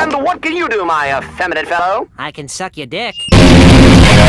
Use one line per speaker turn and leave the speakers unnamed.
And what can you do, my effeminate fellow?
I can suck your dick.